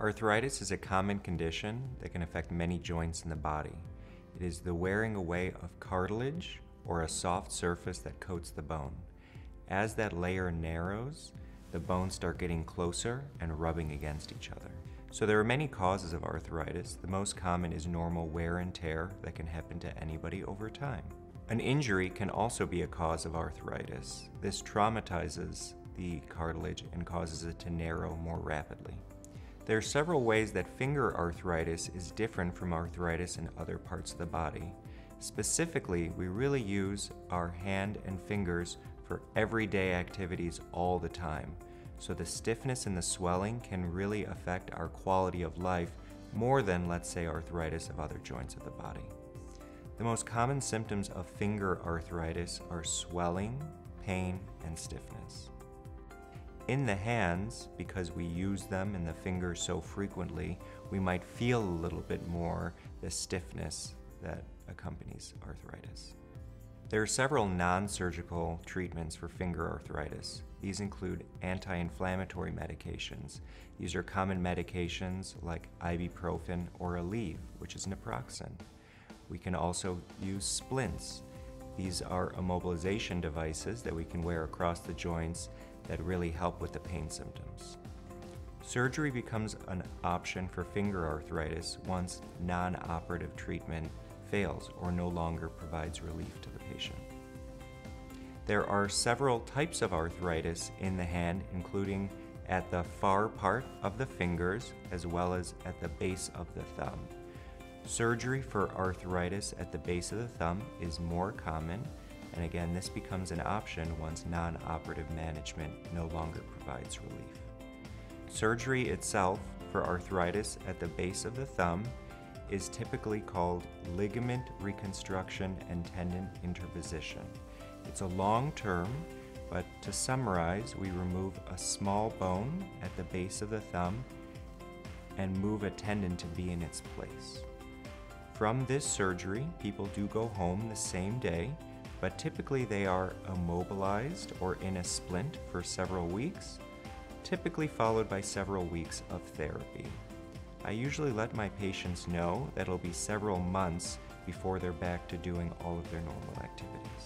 Arthritis is a common condition that can affect many joints in the body. It is the wearing away of cartilage or a soft surface that coats the bone. As that layer narrows, the bones start getting closer and rubbing against each other. So there are many causes of arthritis. The most common is normal wear and tear that can happen to anybody over time. An injury can also be a cause of arthritis. This traumatizes the cartilage and causes it to narrow more rapidly. There are several ways that finger arthritis is different from arthritis in other parts of the body. Specifically, we really use our hand and fingers for everyday activities all the time, so the stiffness and the swelling can really affect our quality of life more than, let's say, arthritis of other joints of the body. The most common symptoms of finger arthritis are swelling, pain, and stiffness. In the hands, because we use them and the fingers so frequently, we might feel a little bit more the stiffness that accompanies arthritis. There are several non surgical treatments for finger arthritis. These include anti inflammatory medications. These are common medications like ibuprofen or Aleve, which is naproxen. We can also use splints. These are immobilization devices that we can wear across the joints that really help with the pain symptoms. Surgery becomes an option for finger arthritis once non operative treatment fails or no longer provides relief to the patient. There are several types of arthritis in the hand, including at the far part of the fingers as well as at the base of the thumb. Surgery for arthritis at the base of the thumb is more common and again, this becomes an option once non operative management no longer provides relief. Surgery itself for arthritis at the base of the thumb is typically called ligament reconstruction and tendon interposition. It's a long term, but to summarize, we remove a small bone at the base of the thumb and move a tendon to be in its place. From this surgery, people do go home the same day but typically they are immobilized or in a splint for several weeks, typically followed by several weeks of therapy. I usually let my patients know that it'll be several months before they're back to doing all of their normal activities.